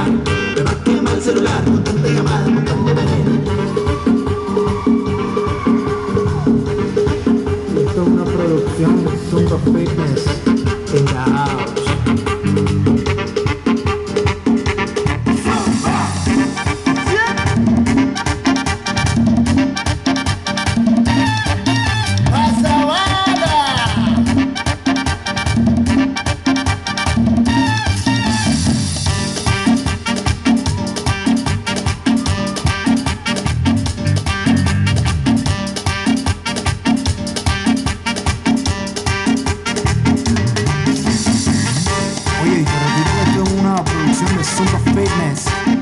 celular, me va a celular, llamadas. Esto es una producción de Zumba Fitness. Oye, y te repito que esto es una producción de Super Fitness.